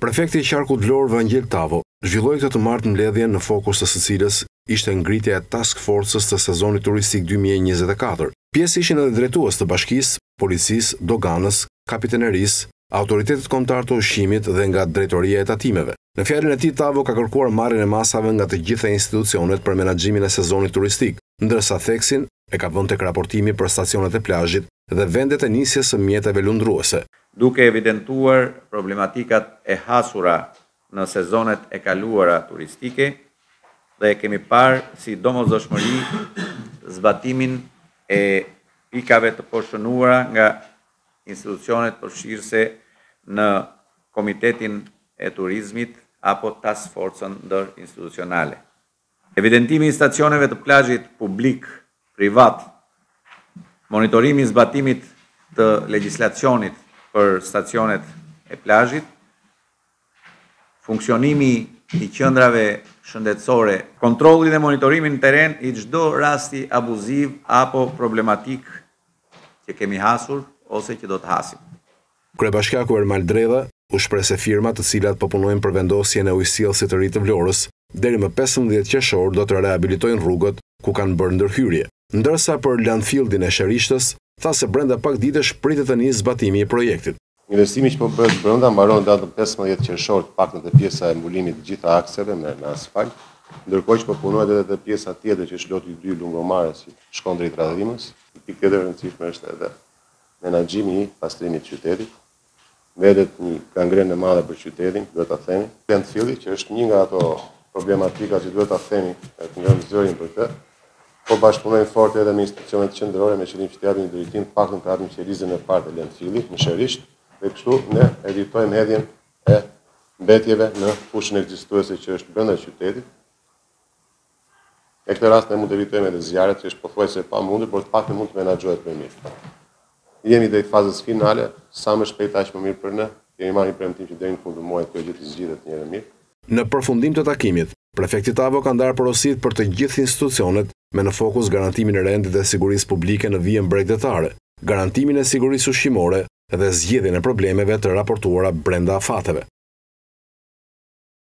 Prefekti i Qarkut Vlorë Vangjel Tavo zhvilloi këtë të martë mbledhjen në fokus të së cilës ishte ngritja e Task Forcës të sezonit turistik dy mijë e njëzet e katër. Pjesë ishin edhe drejtues të Bashkisë, Policisë, Doganës, Kapitenerisë, Autoritetit Kombëtar të Ushqimit dhe nga Drejtoria e Tatimeve. Në fjalën e tij Tavo ka kërkuar marrjen e masave nga të gjitha institucionet për menaxhimin e sezonit turistik, ndërsa theksin e ka vënë tek raportimi për stacionet e plazhit dhe vendet e nisjes së mjeteve lundruese. Duke evidentuar problematikat e hasura në sezonet e kaluara turistike dhe e kemi parë si domosdoshmëri zbatimin e pikave të poshënuara nga institucionet përfshirëse në Komitetin e Turizmit apo Task Forcën Ndërinstitucionale, Evidentimi i stacioneve të plazhit publik, privat, monitorimi i zbatimit të legjislacionit për stacionet e plazhit, funksionimi i qendrave shëndetësore, kontrolli dhe monitorimi në terren i çdo rasti abuziv apo problematik që kemi hasur ose që do të hasim. Kryebashkiaku Ermal Dredha u shpreh se firmat të cilat po punojnë për vendosjen e ujësjellësit të ri të Vlorës, deri më pesëmbëdhjetë qershor do të rehabilitojnë rrugët ku kanë bërë ndërhyrje. Ndërsa për landfildin e Sherishtës, tha se brenda pak ditësh pritet të nisë zbatimi i projektit. Investimi që po bëhet brenda mbaron datën pesëmbëdhjetë qershor të paktën te pjesa e mbulimit të gjitha akseve me me asfalt, ndërkohë që po punohet edhe te pjesa tjetër që është loti dy Lungomares që shkon drejt Radhimës. Një pikë tjetër e rëndësishme është edhe Menaxhimi i pastrimit të qytetit mbetet një gangrenë e madhe për qytetin, duhet ta themi. Landfilli, që është një nga ato problematika që duhet ta themi, të ngremë zërin për këtë, po bashkëpunojmë fort edhe me institucionet qendrore me qëllim që të japim një drejtim të paktën për atë qelizën e parë të landfillit në Sherishtë, dhe kështu ne evitojmë hedhjen e mbetjeve në fushën ekzistuese që është brenda qytetit. Në këtë rast ne mund të evitojmë edhe zjarret që është pothuajse e pamundur, por të paktën mund të menaxhohet më mirë. Jemi drejt fazës finale, sa më shpejt aq më mirë për ne. Kemi marrë një premtim që deri në fund të muajit kjo gjë të zgjidhet njëherë e mirë. Në përfundim të takimit, prefekti Tavo ka ndarë porositë për të gjithë institucionet me në fokus garantimin e rendit dhe sigurisë publike në vijën bregdetare, garantimin e sigurisë ushqimore dhe zgjidhjen e problemeve të raportuara brenda afateve.